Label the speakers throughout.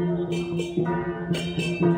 Speaker 1: Thank you.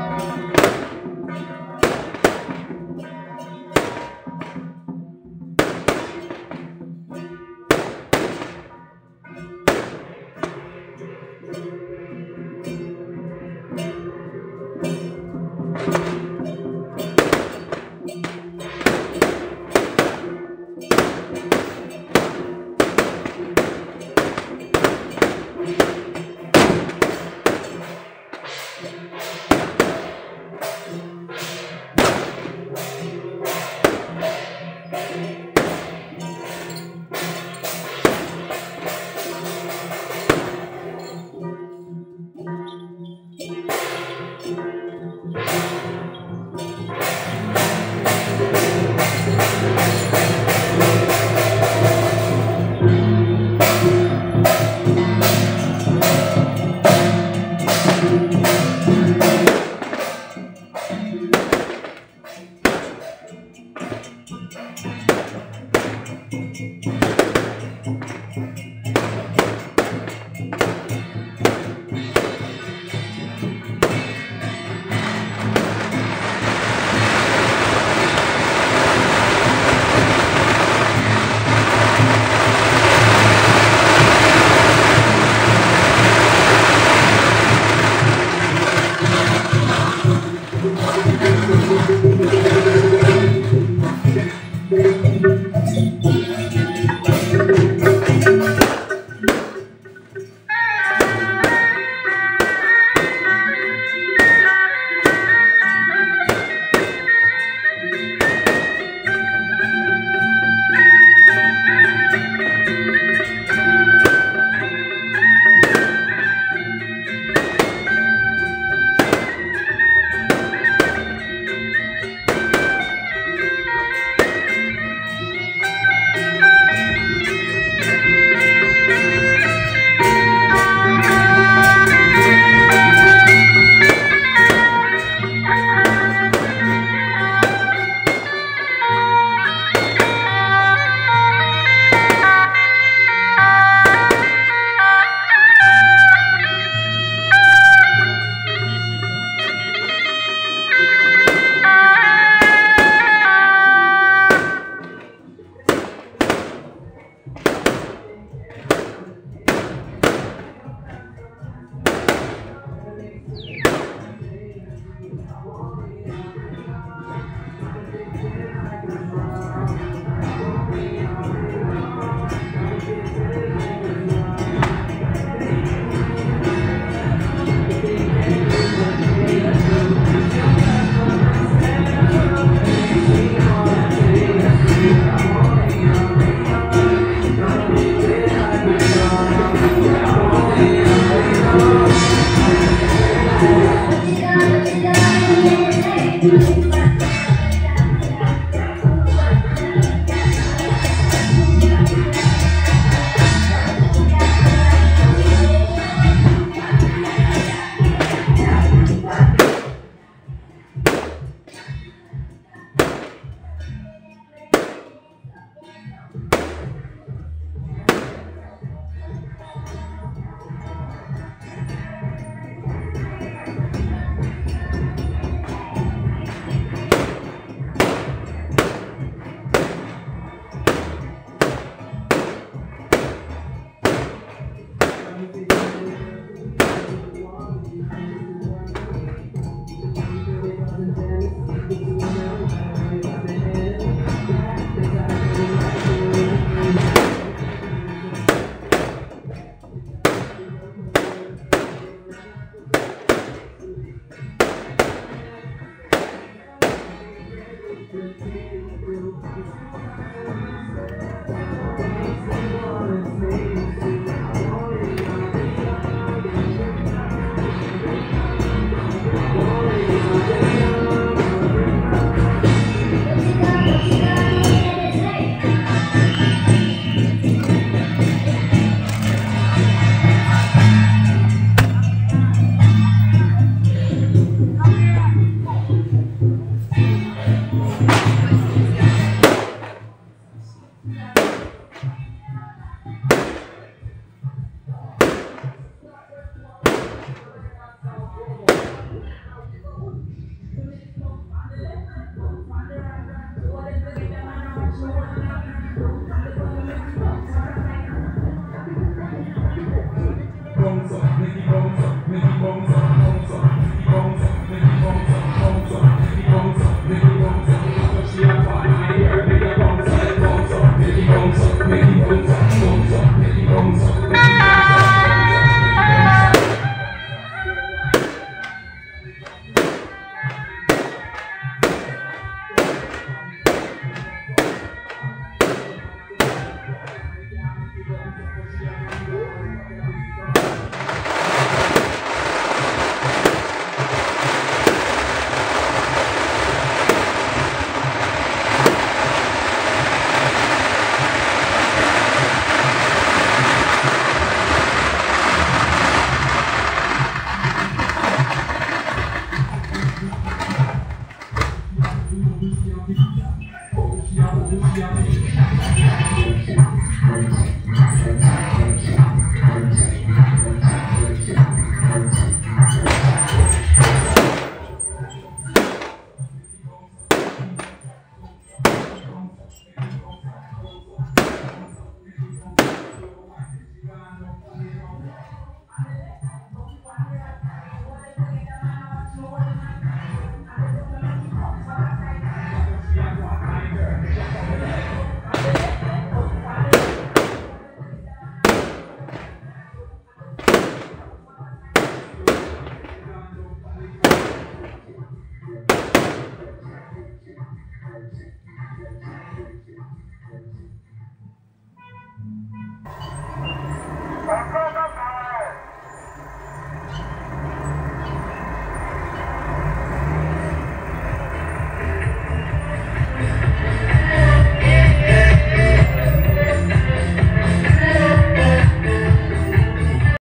Speaker 1: you. Yeah.